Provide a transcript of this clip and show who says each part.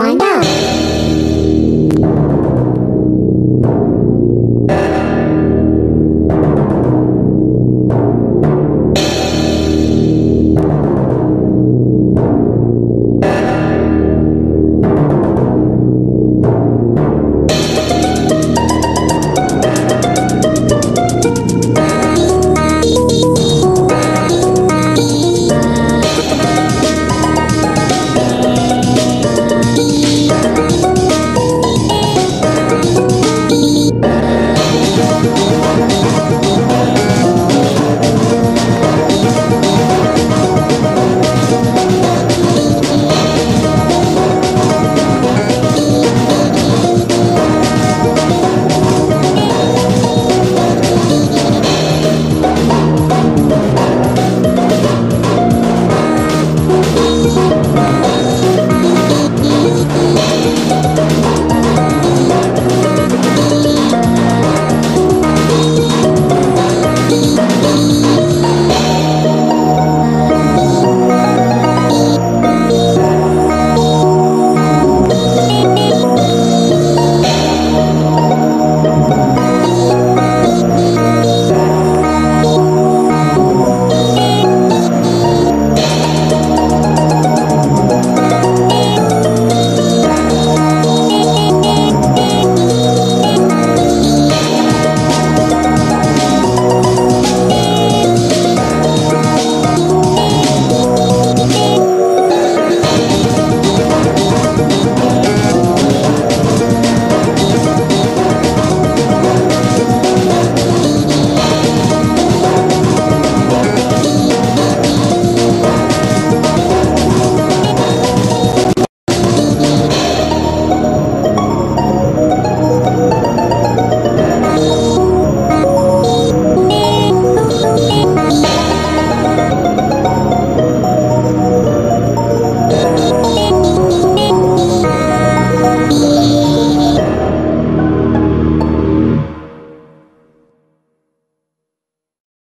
Speaker 1: Wind up.